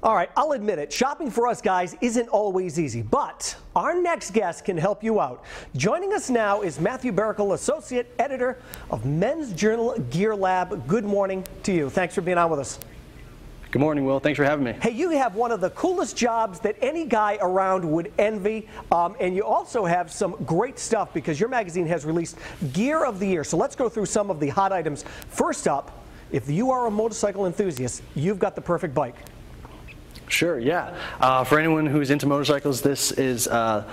All right, I'll admit it. Shopping for us guys isn't always easy, but our next guest can help you out. Joining us now is Matthew Barakel, Associate Editor of Men's Journal Gear Lab. Good morning to you. Thanks for being on with us. Good morning, Will. Thanks for having me. Hey, you have one of the coolest jobs that any guy around would envy, um, and you also have some great stuff because your magazine has released Gear of the Year. So let's go through some of the hot items. First up, if you are a motorcycle enthusiast, you've got the perfect bike. Sure, yeah. Uh, for anyone who's into motorcycles, this is uh,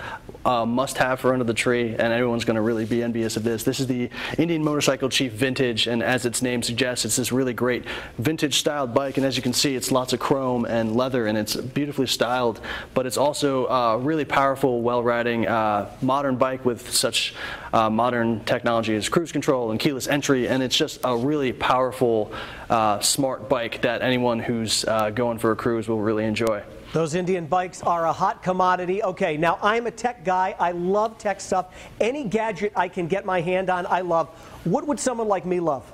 a must-have for under the tree, and everyone's going to really be envious of this. This is the Indian Motorcycle Chief Vintage, and as its name suggests, it's this really great vintage-styled bike, and as you can see, it's lots of chrome and leather, and it's beautifully styled, but it's also a really powerful, well-riding, uh, modern bike with such uh, modern technology as cruise control and keyless entry, and it's just a really powerful, uh, smart bike that anyone who's uh, going for a cruise will really enjoy. Those Indian bikes are a hot commodity. Okay, now I'm a tech guy. I love tech stuff. Any gadget I can get my hand on, I love. What would someone like me love?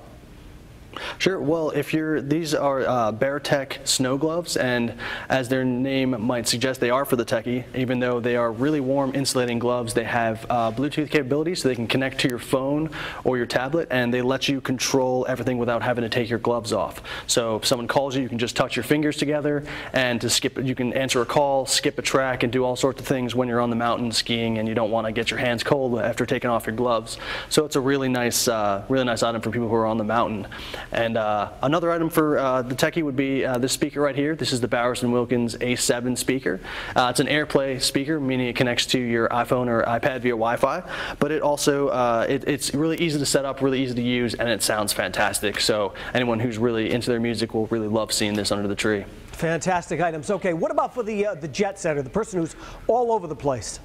Sure. Well, if you're, these are uh, BearTek snow gloves, and as their name might suggest, they are for the techie. Even though they are really warm, insulating gloves, they have uh, Bluetooth capability, so they can connect to your phone or your tablet, and they let you control everything without having to take your gloves off. So if someone calls you, you can just touch your fingers together, and to skip, you can answer a call, skip a track, and do all sorts of things when you're on the mountain skiing, and you don't want to get your hands cold after taking off your gloves. So it's a really nice, uh, really nice item for people who are on the mountain. And uh, another item for uh, the techie would be uh, this speaker right here. This is the Bowers & Wilkins A7 speaker. Uh, it's an AirPlay speaker, meaning it connects to your iPhone or iPad via Wi-Fi, but it also, uh, it, it's really easy to set up, really easy to use, and it sounds fantastic. So anyone who's really into their music will really love seeing this under the tree. Fantastic items. Okay, what about for the, uh, the jet setter, the person who's all over the place?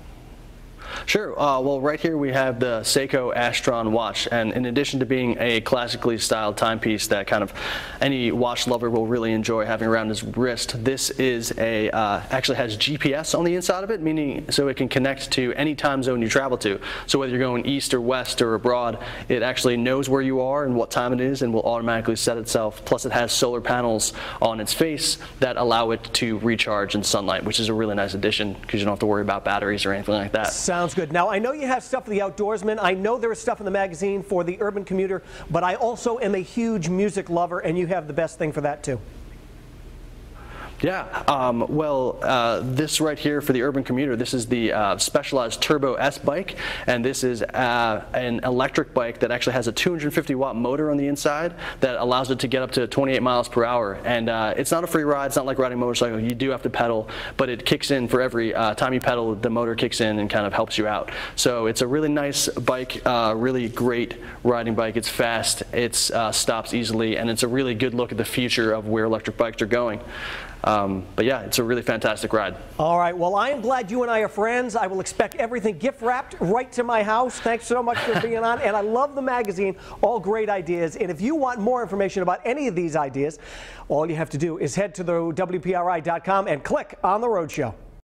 Sure. Uh, well, right here we have the Seiko Astron watch, and in addition to being a classically styled timepiece that kind of any watch lover will really enjoy having around his wrist, this is a uh, actually has GPS on the inside of it, meaning so it can connect to any time zone you travel to. So whether you're going east or west or abroad, it actually knows where you are and what time it is, and will automatically set itself. Plus, it has solar panels on its face that allow it to recharge in sunlight, which is a really nice addition because you don't have to worry about batteries or anything like that. Sounds good. Now, I know you have stuff for the outdoorsman. I know there is stuff in the magazine for the urban commuter, but I also am a huge music lover, and you have the best thing for that, too. Yeah, um, well, uh, this right here for the urban commuter, this is the uh, Specialized Turbo S bike, and this is uh, an electric bike that actually has a 250 watt motor on the inside that allows it to get up to 28 miles per hour. And uh, it's not a free ride, it's not like riding a motorcycle, you do have to pedal, but it kicks in for every uh, time you pedal, the motor kicks in and kind of helps you out. So it's a really nice bike, uh, really great riding bike. It's fast, it stops easily, and it's a really good look at the future of where electric bikes are going. Um, but yeah, it's a really fantastic ride. All right. Well, I am glad you and I are friends. I will expect everything gift wrapped right to my house. Thanks so much for being on. And I love the magazine. All great ideas. And if you want more information about any of these ideas, all you have to do is head to the WPRI.com and click on the Rhode Show.